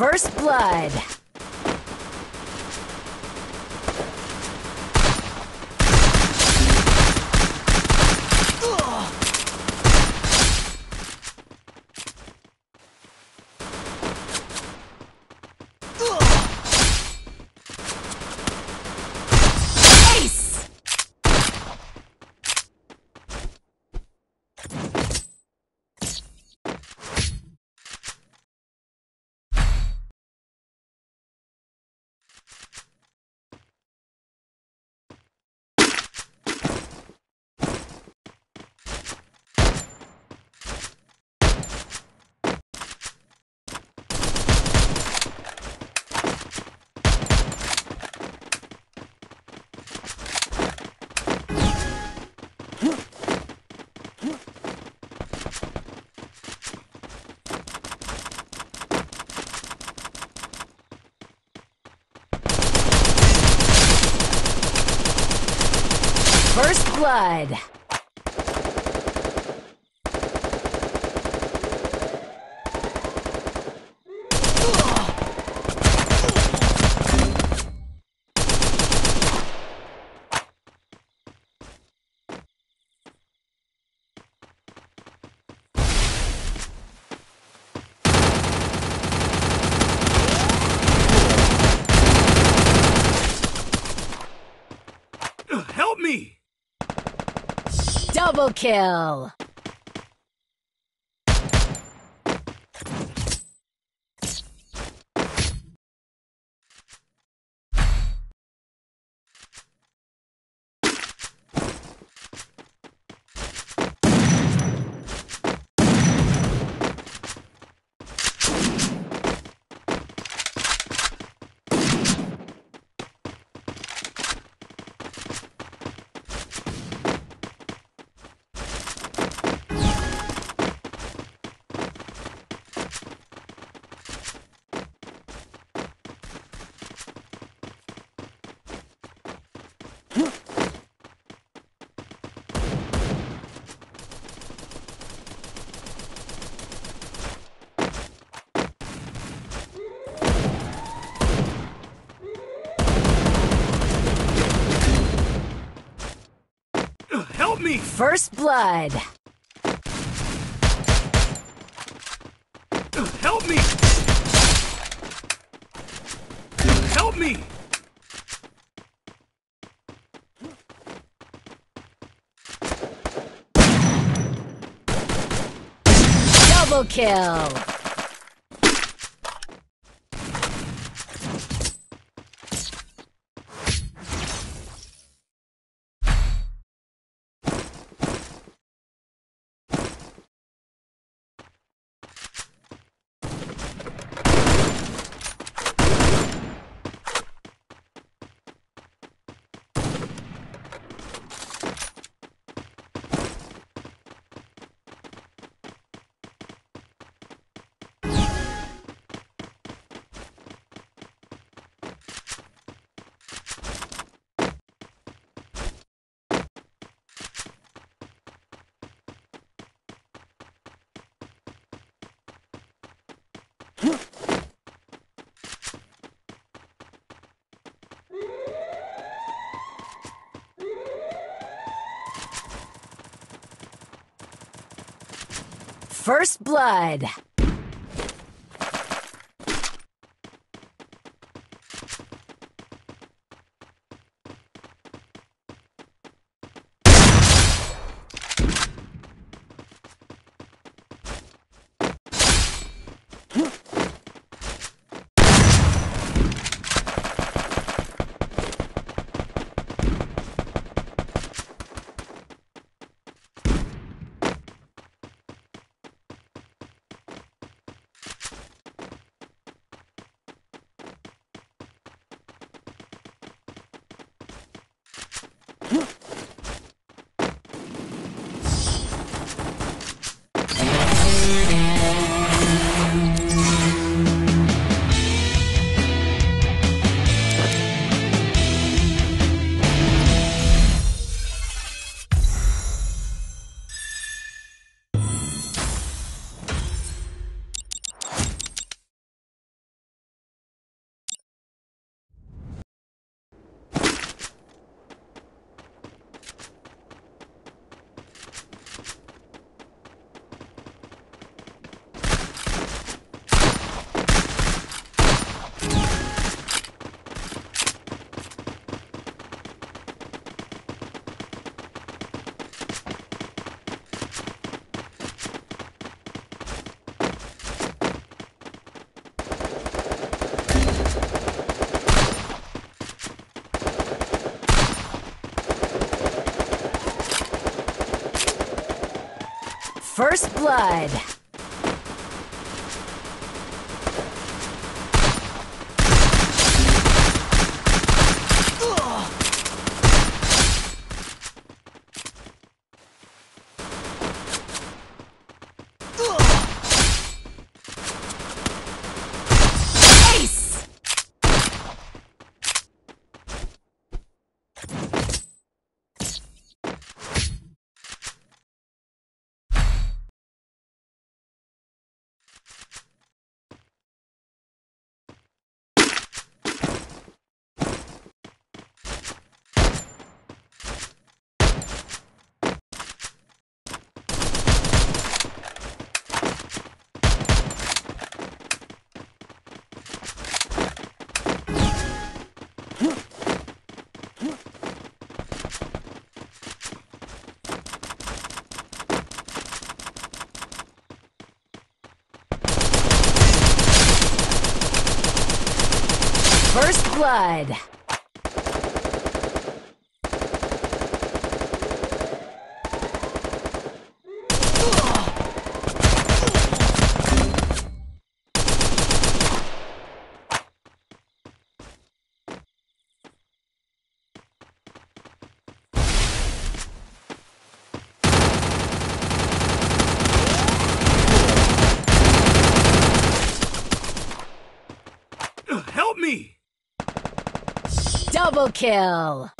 First blood. First blood. Help me! Double kill. Help me! First blood. Help me! Help me! Double kill. First blood. First blood. First blood. Uh, Help me! Double kill.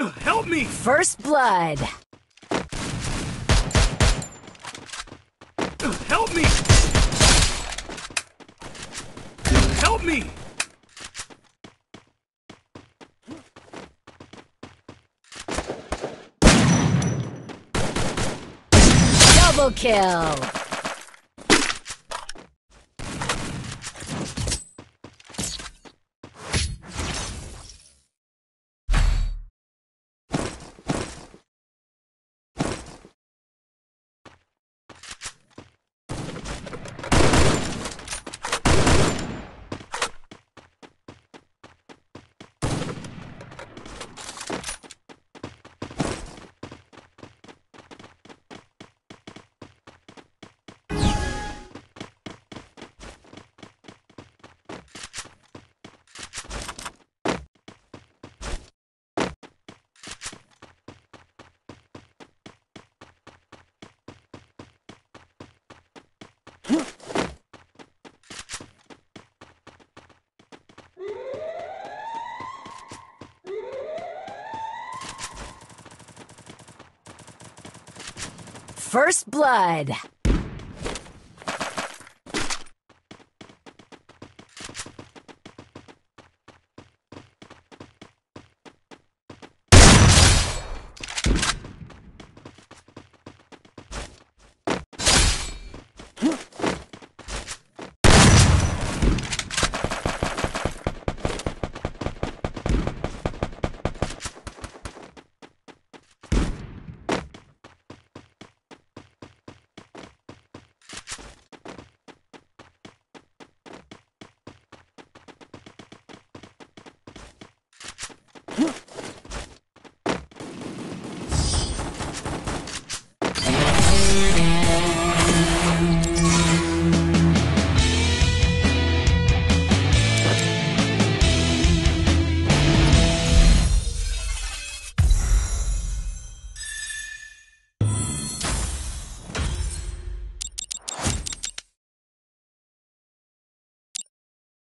Uh, Help me! First blood. Help me! Help me! Double kill. First blood.